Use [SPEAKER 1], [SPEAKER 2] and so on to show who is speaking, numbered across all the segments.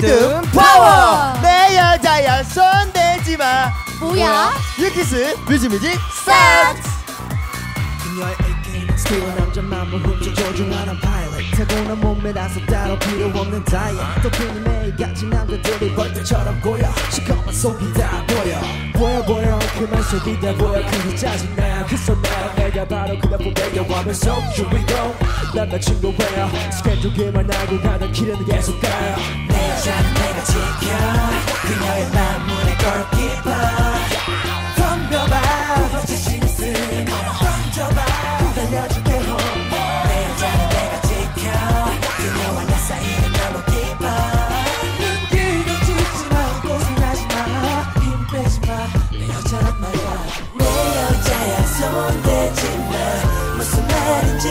[SPEAKER 1] 리듬 파워. 내 여자야 손 대지 마.
[SPEAKER 2] 뭐야?
[SPEAKER 1] 유키스 뮤직뮤직
[SPEAKER 2] 스타트!
[SPEAKER 3] 그녀의 AK는 스티로 남자 맘을 훔쳐 조종하는 파일럿. 타고난 몸매라서 따로 필요 없는 다이어트. 덕분에 매일같이 남자들이 벌떼처럼 고여. 시커먼 속이 다 보여. 보여 보여 그만 속이 다 보여. 그게 짜증나 그 손나 내가 바로 그냥 보내려하면서 Here we go. 남자친구예요 스캔줄 그만하고 가던 길은 계속 가요. 내 여자는 내가 지켜. 그녀의 마음문에 골키퍼 덤벼봐. 자신 있으면 던져봐. 달려줄게 home 내 여자는 내가 지켜. 그녀와 내 사이는 너무 깊어 눈길도 짓지 마 고생하지 마힘 빼지 마내 여자란 말이야. 내 여자야. 손대지 마. 무슨 말인지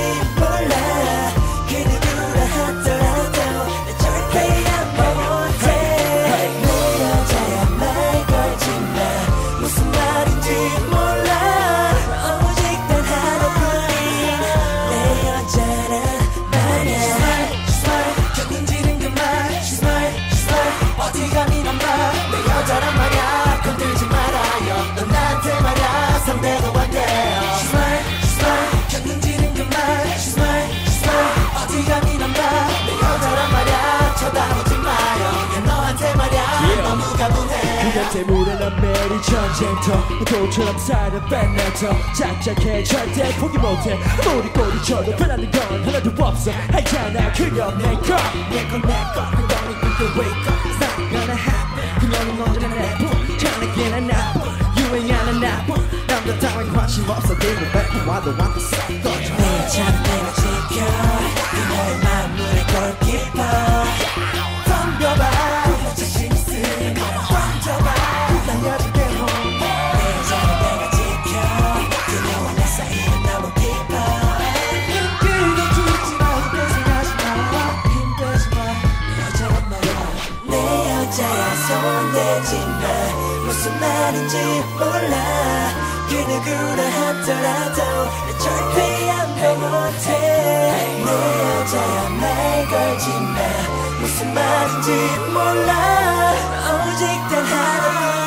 [SPEAKER 3] 가분해 그녀 때문에 난 매일이 전쟁터 돌처럼 살을 뺏내터 짝짝해 절대 포기 못해 우리 꼬리 쳐도 변하는 건 하나도 없어 알잖아 그녀 내꺼 내꺼 내꺼 그녀는 이게 wake up It's not gonna happen 그녀는 언제나 내뿐 자네게는 나쁜 유행하는 나쁜 남자 따윈 관심 없어 들고 뱉고 와도 와도 썩어져 내 여자는 내가 지켜 그녀의 마 무슨 말인지 몰라. 그 누구라 하더라도 내 절대 안돼 못해 내 여자야 말 걸지 마. 무슨 말인지 몰라. 오직 단 하나